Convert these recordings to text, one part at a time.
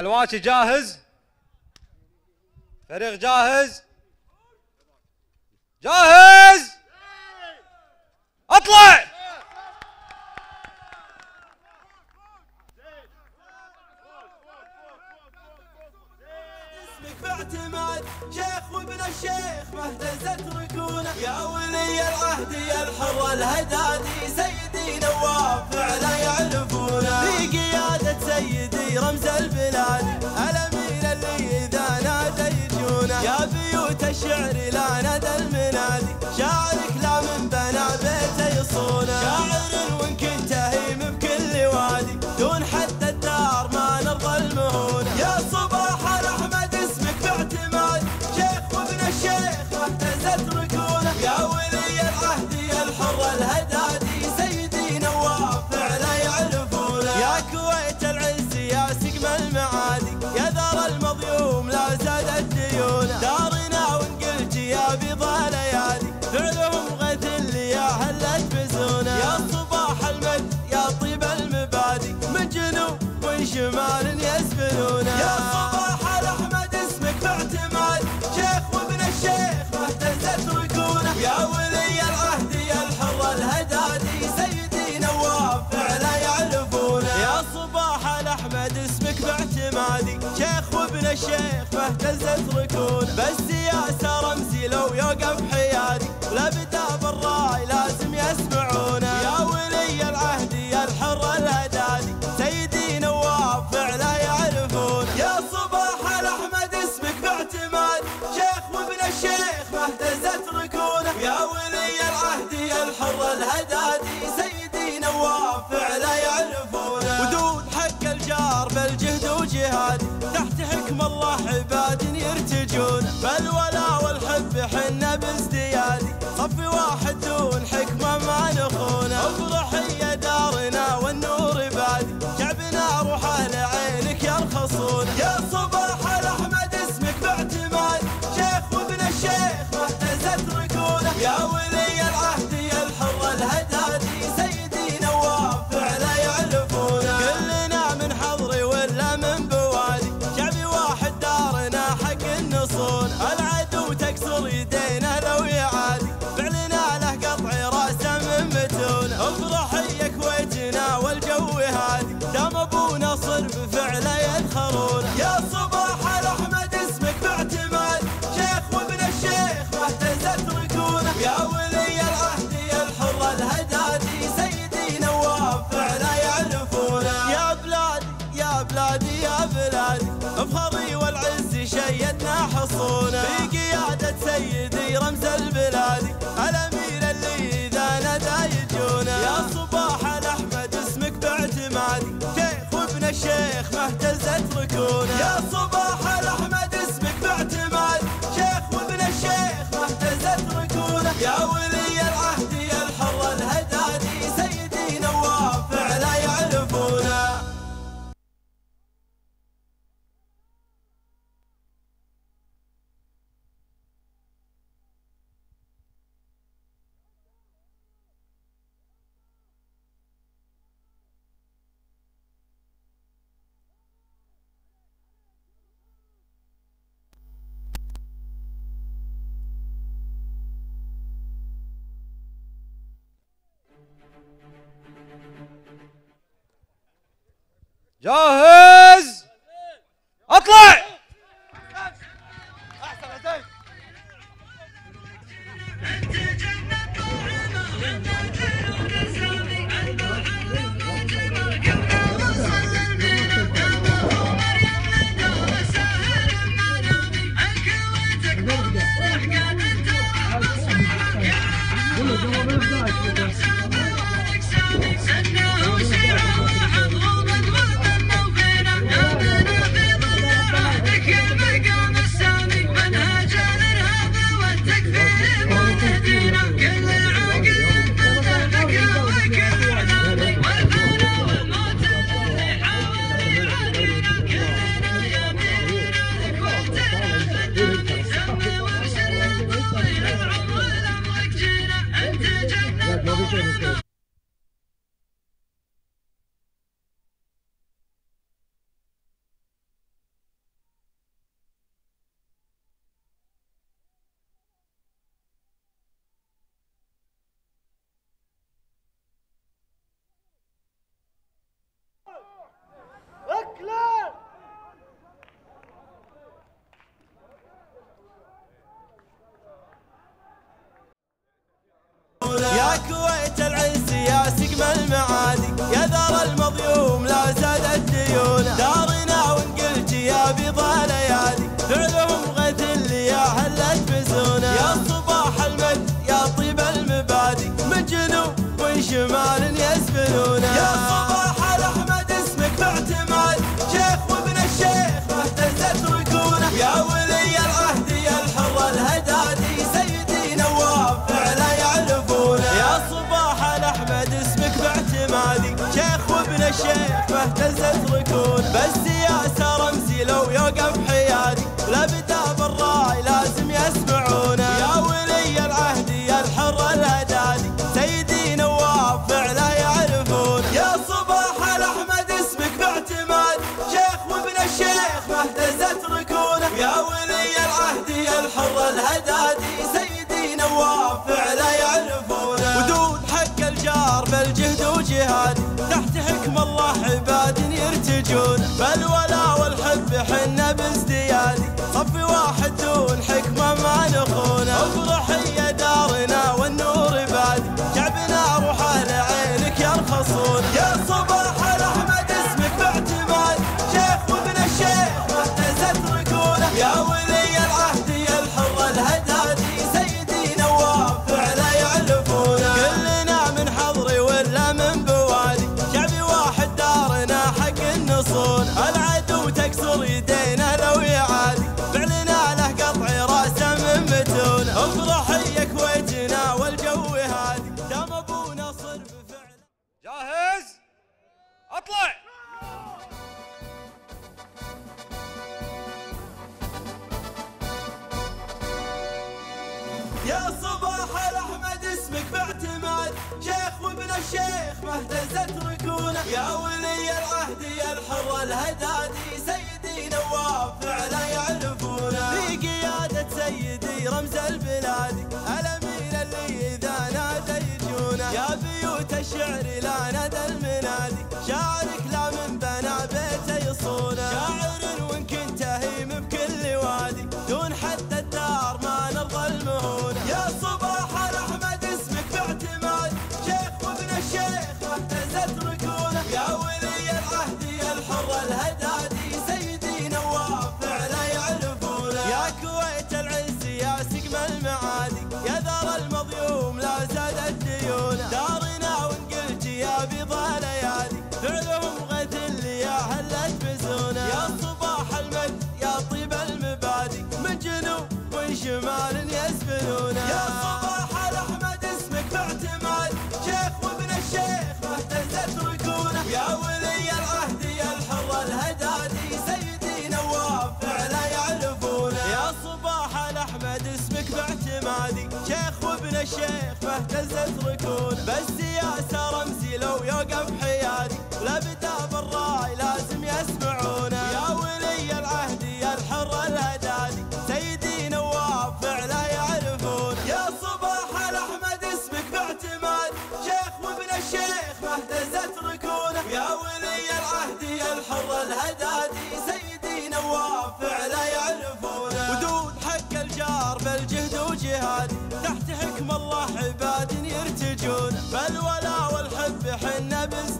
حلواشي جاهز؟ فريق جاهز؟ جاهز! اطلع! بعتمد شيخ وابن الشيخ مهتزت ركونه. يا ولي العهد يا الحر الهدادي سيدي نواف فعلا يعرفونه. بقيادة سيدي رمز البلاد. الأمير اللي إذا نادى يجونا يا بيوت الشعر لا ندى المنادي الشيخ فاهتزت ركون بالسياسة رمزي لو يوقف حيادي. والأبداع بالراعي لازم يسمعونه. يا ولي العهد يا الحر الهدادي سيدي نواف فعلا يعرفون. يا صباح الأحمد اسمك باعتماد. شيخ وابن الشيخ فاهتزت ركونه يا ولي العهد يا الحر الهدادي والجود بالولاء والحب حنا Jai الشيخ فاهتزت ركود بالسياسة رمزي لو يوقف حيادي ولا بالراي لازم يسمعونه. يا ولي العهد يا الحر الهدادي سيدي نواف فعله يعرفون. يا صباح الأحمد اسمك باعتماد. شيخ وابن الشيخ فاهتزت ركوده يا ولي العهد يا الحر الهدادي عباد يرتجون بالولا والحب حنا بازديالي صف واحد دون حكمة ما نخونه. أفضحية الشيخ اهتزت ركود بالسياسة رمزي لو يوقف حيادي. لا بدا بالراي لازم يسمعونا يا ولي العهد يا الحر الهدادي سيدي نواف فعلا يعرفون. يا صباح الأحمد اسمك باعتماد. شيخ وابن الشيخ اهتزت ركود يا ولي العهد يا الحر الهدادي سيدي نواف فعلا يعرفون. عباد يرتجون بالولا والحب حنا بس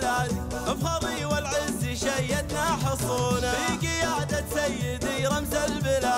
والجلال بخضي والعز شيدنا حصونه في قيادة سيدي رمز البلاد.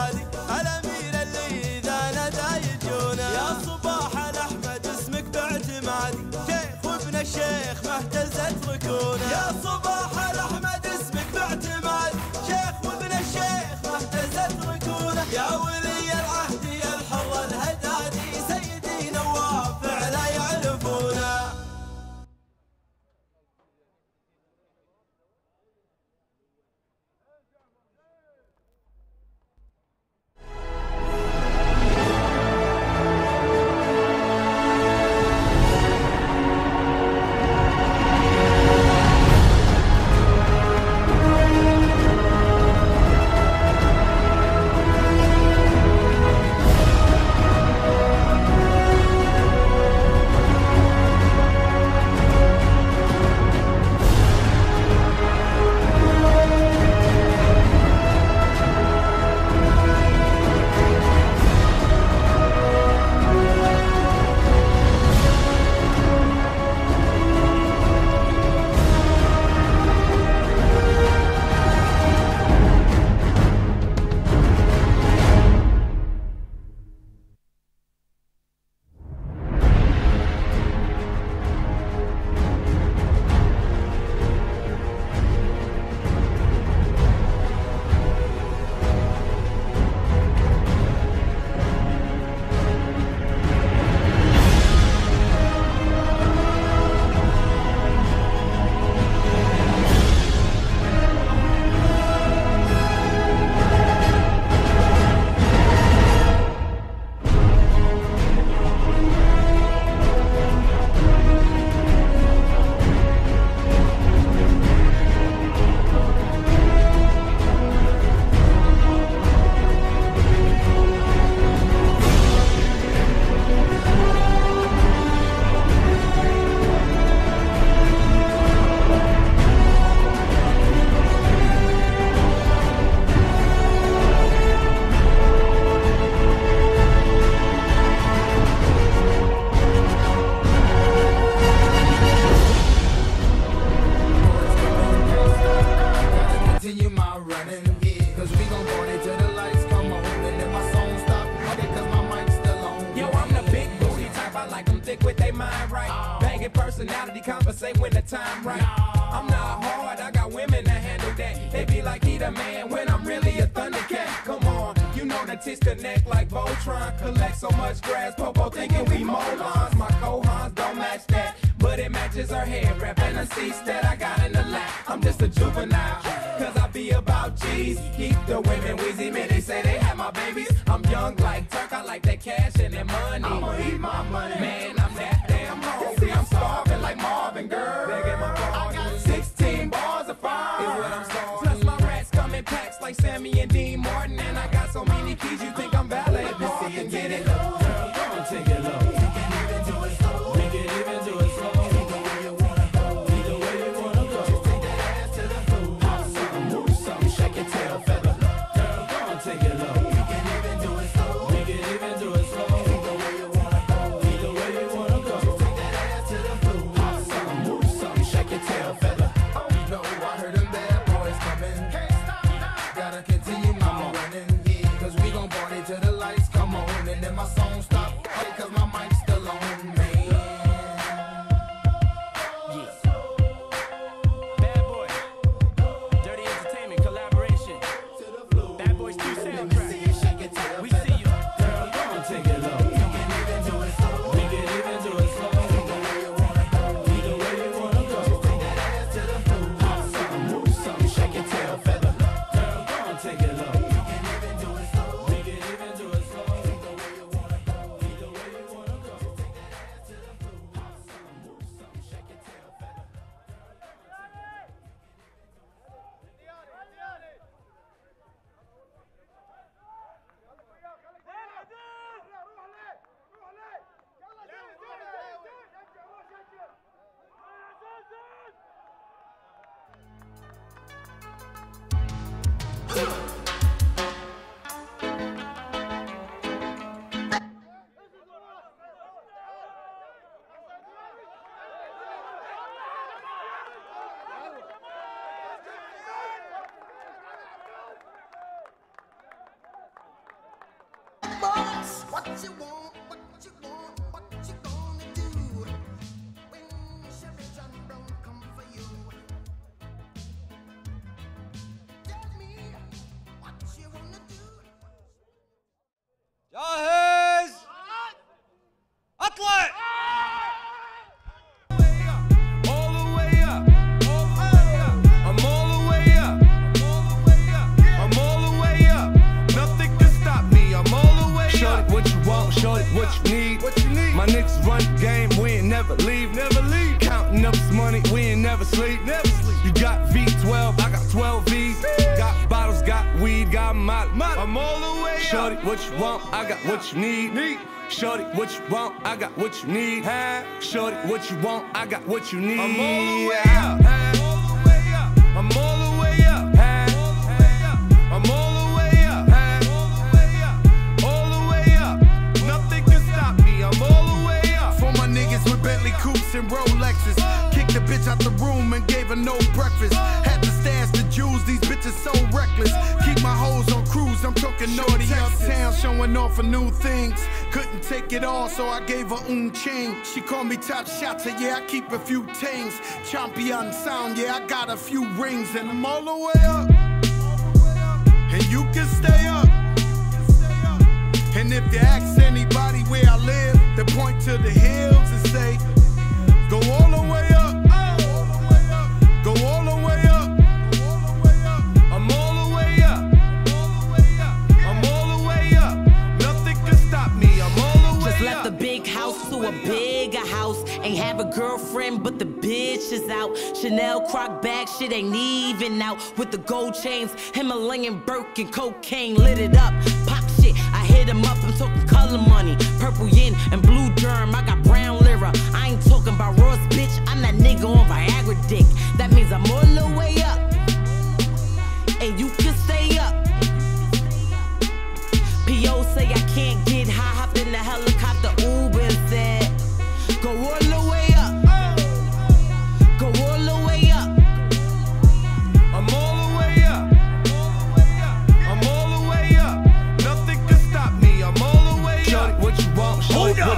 Let's go. My niggas run the game, we ain't never leave, never leave. Counting up this money, we ain't never sleep, never sleep. You got V12, I got 12 V's. Got bottles, got weed, got my, my. I'm all the way. Up. Shorty, what you want? I got what you need. need. Shorty, what you want? I got what you need. Huh? Shorty, what you want? I got what you need. I'm all the way up. I'm all the way up. I'm all And Rolexes. Kicked the bitch out the room and gave her no breakfast. Had to stash the jewels, these bitches so reckless. Keep my hoes on cruise, I'm talking naughty uptown, showing off for new things. Couldn't take it all, so I gave her un chain. She called me top shotter, yeah, I keep a few tings. Champion sound, yeah, I got a few rings, and I'm all the way up. And you can stay up. And if you ask anybody where I live, they point to the hills and say, but the bitch is out. Chanel croc bag, shit ain't even out. With the gold chains, Himalayan broken cocaine lit it up. Pop shit, I hit him up, I'm talking color money. Purple yin and blue.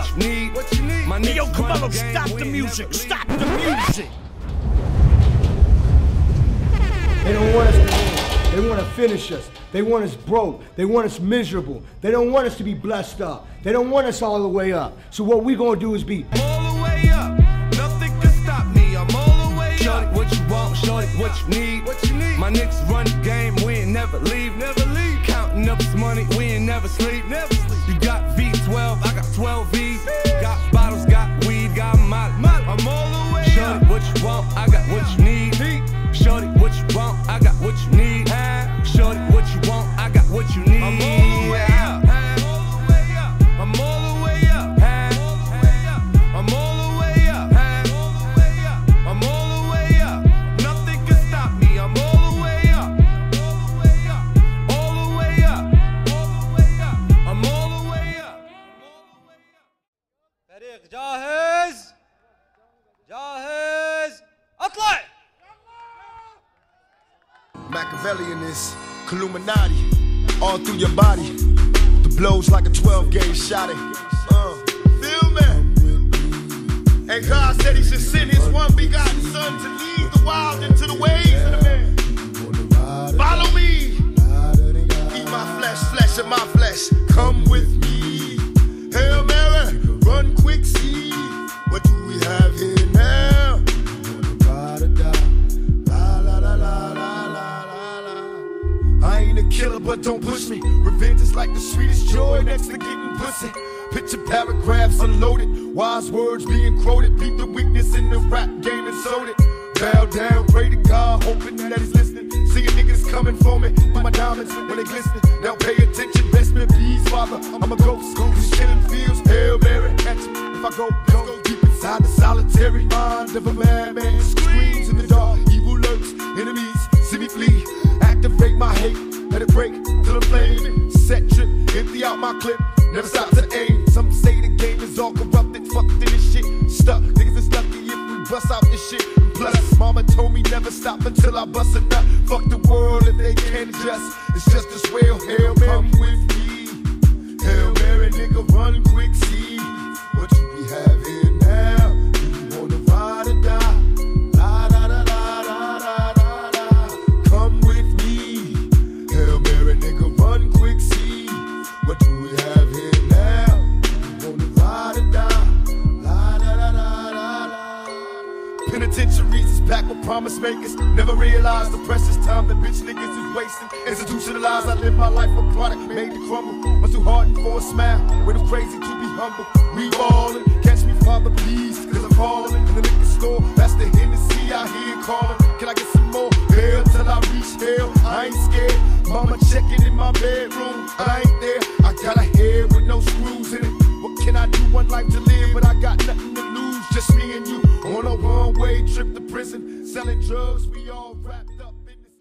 what you need. What you need. My Yo, Carmelo, stop the music. Stop the music. They don't want us to win. They want to finish us. They want us broke. They want us miserable. They don't want us to be blessed up. They don't want us all the way up. So what we gonna do is be all the way up. Nothing can stop me. I'm all the way short up. What you want, short what you need. What you need. My Knicks run game. We ain't never leave. Never leave. Counting up this money. We ain't never sleep. Never sleep. You got 12 V. Got فريق جاهز جاهز اطلع Machiavellian is Illuminati all through your body. The blows like a 12 gauge shot. It. Uh, feel me? And God said He should send His one begotten Son to lead the wild into the ways of the man. Follow me. Eat my flesh, flesh of my flesh. Come with see. What do we have here now? I ain't a killer, but don't push me. Revenge is like the sweetest joy next to getting pussy. Picture paragraphs unloaded, wise words being quoted. Beat the weakness in the rap game and sold it. Bow down, pray to God, hoping that he's listening. Seeing niggas coming for me, my diamonds when they glisten. Now pay attention, best me please, father. I'm a ghost, these killing fields. Hail Mary, catch me I go, go deep inside the solitary mind of a madman. Screams in the dark, evil lurks, enemies see me flee. Activate my hate, let it break till the flame. Set trip, empty out my clip, never stop to aim. Some say the game is all corrupted, fucked in this shit. Stuck, niggas is lucky if we bust out this shit. Plus, mama told me never stop until I bust a nut. Fuck the world if they can't adjust. It's just as well, hell, come with me. Hail Mary, nigga, run quick, see what you promise makers. Never realized the precious time that bitch niggas is wasting. Institutionalized, I live my life a product made to crumble. Was too hard and for a smile. with a crazy, too humble. We ballin', catch me, Father, please, cause I'm falling. In the liquor store, that's the Hennessy I hear calling. Can I get some more? Hell till I reach hell. I ain't scared. Mama checking in my bedroom, I ain't there. I got a head with no screws in it. What can I do? One life to live, but I got nothing to lose. Just me and you on a one-way trip to prison, selling drugs. We all wrapped up in this.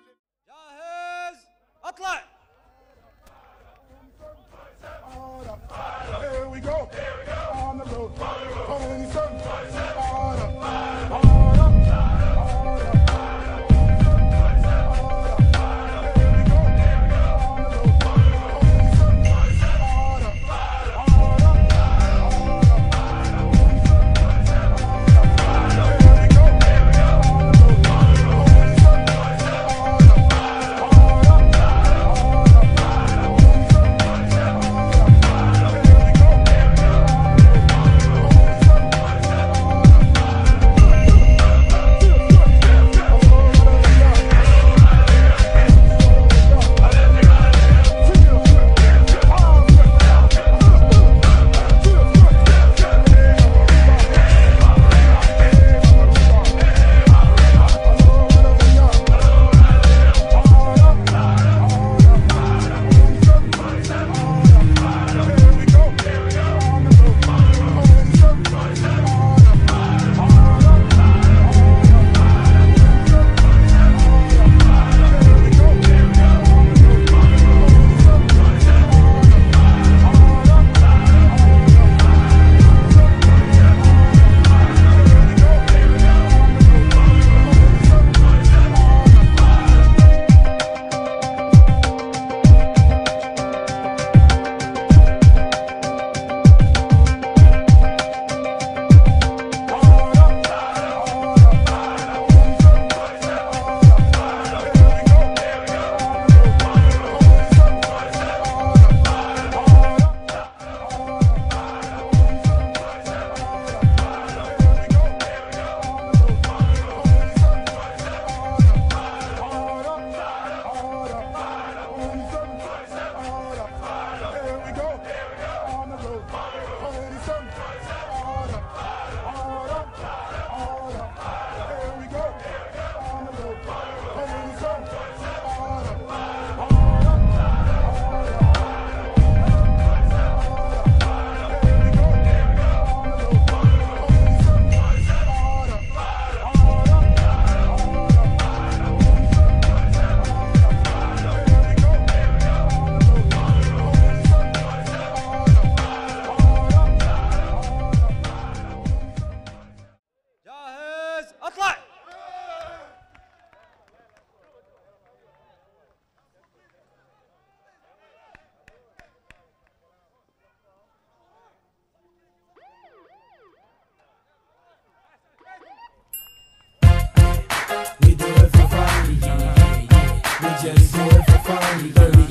Andy Balloon.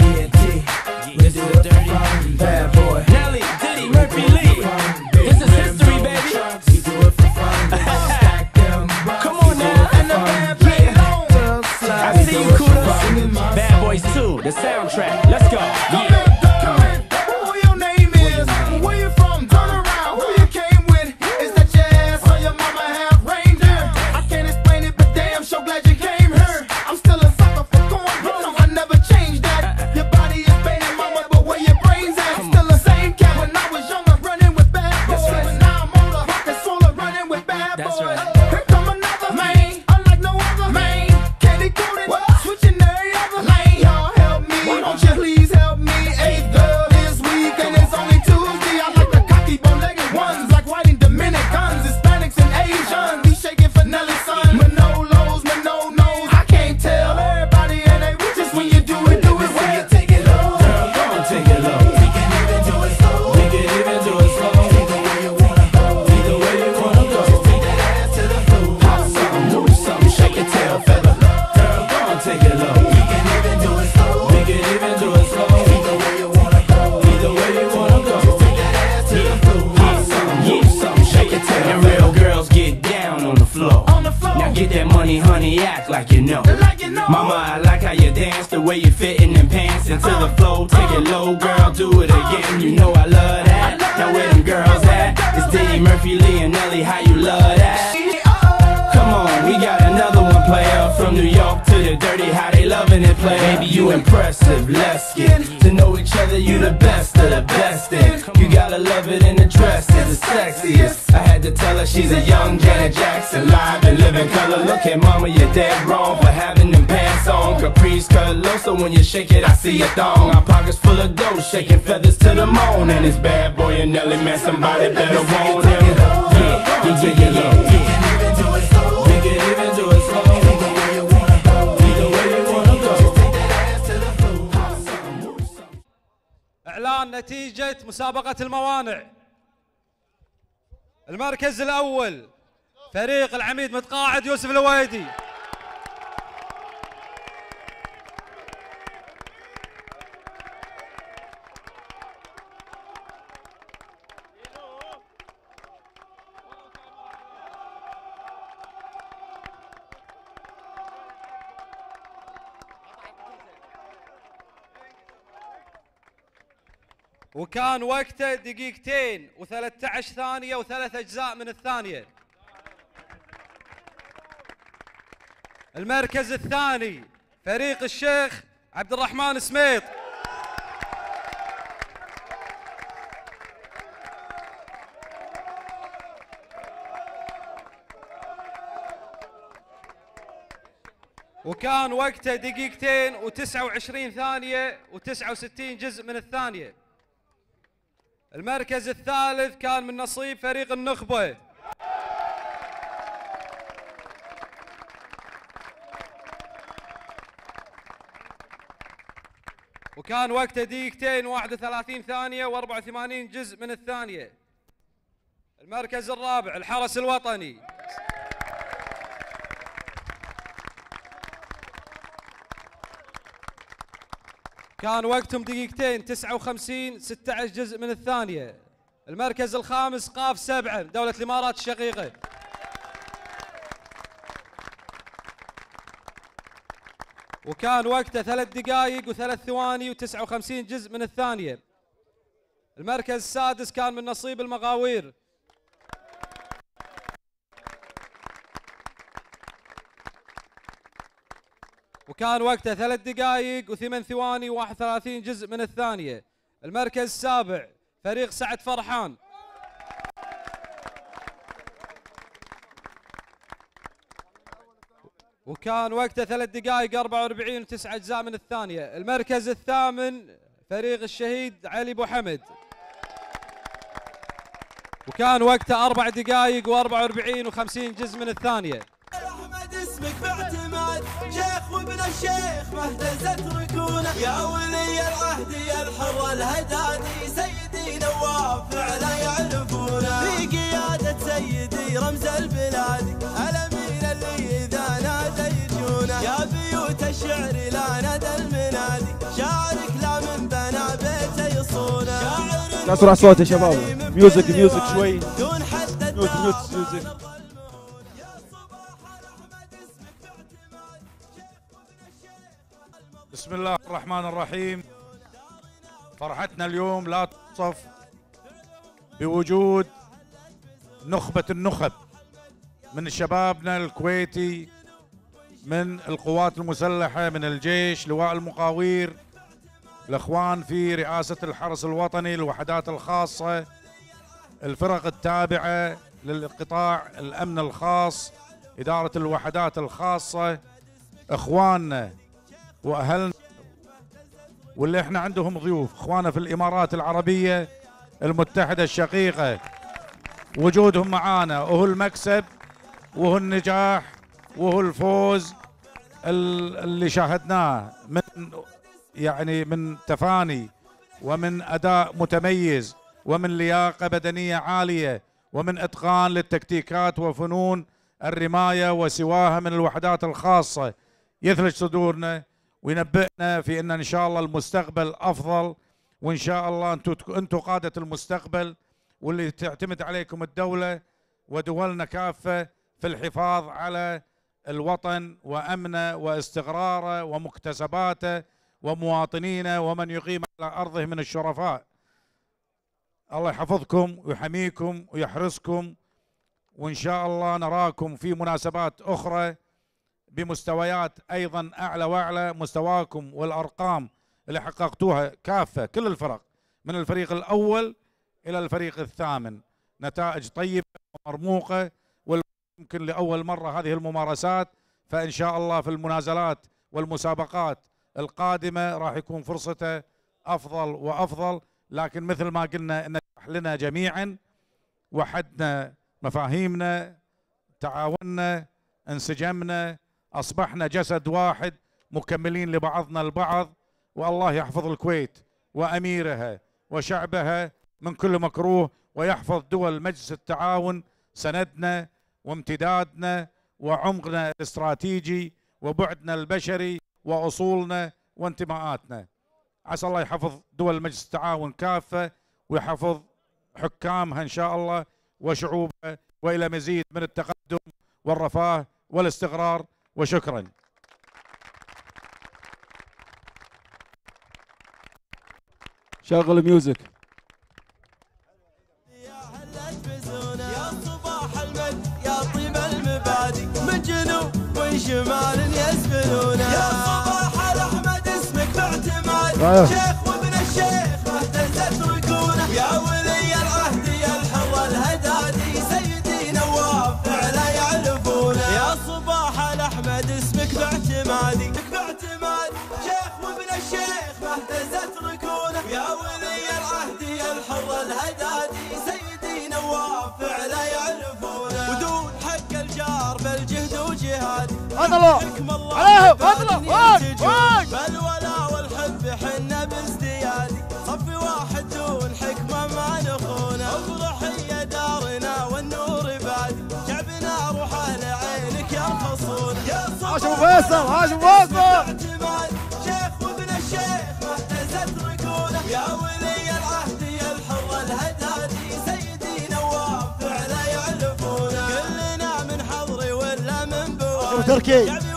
Having them pants on. Caprice cut low, so when you shake it, I see a thong. Our pockets full of dough, shaking feathers to the moon. And it's bad boy and Nelly, man, somebody better want him. Yeah, yeah, yeah, yeah, yeah. إعلان نتيجة مسابقة الموانع المركز الأول فريق العميد متقاعد يوسف الويدي وكان وقته دقيقتين و13 ثانية وثلاث أجزاء من الثانية. المركز الثاني فريق الشيخ عبد الرحمن سميط. وكان وقته دقيقتين و29 ثانية و69 جزء من الثانية. المركز الثالث كان من نصيب فريق النخبة. وكان وقته دقيقتين 31 ثانية و84 جزء من الثانية. المركز الرابع الحرس الوطني. كان وقتهم دقيقتين 59 16 جزء من الثانية. المركز الخامس قاف سبعة دولة الإمارات الشقيقة. وكان وقته ثلاث دقائق وثلاث ثواني و59 جزء من الثانية. المركز السادس كان من نصيب المغاوير. وكان وقته ثلاث دقائق وثمان ثواني و31 جزء من الثانية. المركز السابع فريق سعد فرحان. وكان وقته ثلاث دقائق 44 وتسعة أجزاء من الثانية. المركز الثامن فريق الشهيد علي أبو حمد. وكان وقته أربع دقائق و44 و50 جزء من الثانية. الشيخ ما اهتزت ركونه. يا ولي العهد يا الحر الهدادي سيدي نواف فعلا يعرفونه. في قيادة سيدي رمز البلاد الامين اللي إذا نادى يجونه. يا بيوت الشعر لا ندى المنادي شاعرك لا من بنى بيته يصونه. شاعر كسروا صوت يا شباب. music music شوي. mute mute music بسم الله الرحمن الرحيم. فرحتنا اليوم لا توصف بوجود نخبة النخب من شبابنا الكويتي من القوات المسلحة من الجيش لواء المقاوير الأخوان في رئاسة الحرس الوطني الوحدات الخاصة الفرق التابعة للقطاع الأمن الخاص إدارة الوحدات الخاصة إخواننا واهلنا واللي إحنا عندهم ضيوف اخوانا في الإمارات العربية المتحدة الشقيقة. وجودهم معانا وهو المكسب وهو النجاح وهو الفوز ال- اللي شاهدناه من يعني من تفاني ومن أداء متميز ومن لياقة بدنية عالية ومن إتقان للتكتيكات وفنون الرماية وسواها من الوحدات الخاصة. يثلج صدورنا. وينبئنا في إن إن شاء الله المستقبل أفضل وإن شاء الله أنتم أنتم قادة المستقبل واللي تعتمد عليكم الدولة ودولنا كافة في الحفاظ على الوطن وأمنه واستقراره ومكتسباته ومواطنينه ومن يقيم على أرضه من الشرفاء. الله يحفظكم ويحميكم ويحرسكم وإن شاء الله نراكم في مناسبات أخرى بمستويات أيضا أعلى وأعلى مستواكم والأرقام اللي حققتوها كافة كل الفرق من الفريق الأول إلى الفريق الثامن. نتائج طيبة ومرموقة ويمكن لأول مرة هذه الممارسات فإن شاء الله في المنازلات والمسابقات القادمة راح يكون فرصته أفضل وأفضل. لكن مثل ما قلنا نجح لنا جميعا وحدنا مفاهيمنا تعاوننا انسجمنا أصبحنا جسد واحد مكملين لبعضنا البعض والله يحفظ الكويت وأميرها وشعبها من كل مكروه ويحفظ دول مجلس التعاون سندنا وامتدادنا وعمقنا الاستراتيجي وبعدنا البشري وأصولنا وانتماءاتنا. عسى الله يحفظ دول مجلس التعاون كافة ويحفظ حكامها إن شاء الله وشعوبها وإلى مزيد من التقدم والرفاه والاستقرار. وشكرا. شغل ميوزك يا صباح المجد يا طيب المبادئ من جنوب ومن شمال يسكنونا يا صباح الأحمد اسمك باعتماد. أيوه. شيخ ولي العهد يا الحر الهدادي سيدي نواف فعلا يعرفونه ودون حق الجار بالجهد وجهاد. الله عليهم اطلع وين؟ بالولا والحب حنا بازديادي صف واحد دون حكمة ما نخونه افرح دارنا والنور بادي شعبنا روح على عينك يرخصون يا هاشم أبو فيصل، هاشم فيصل. تركي.